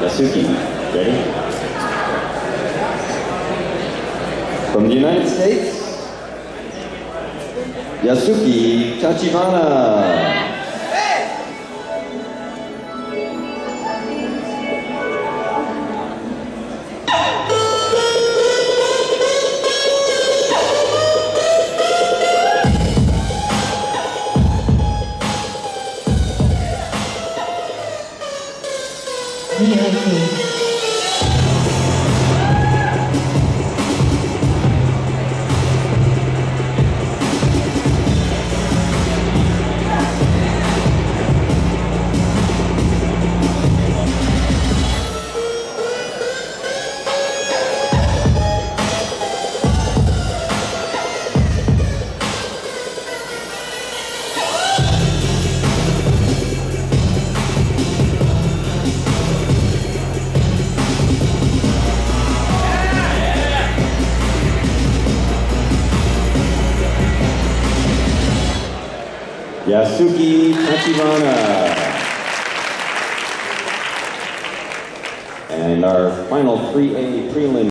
Yasuki, ready? From the United States, Yasuki Tachibana. VIP. Yasuki Tachibana. And our final 3A prelim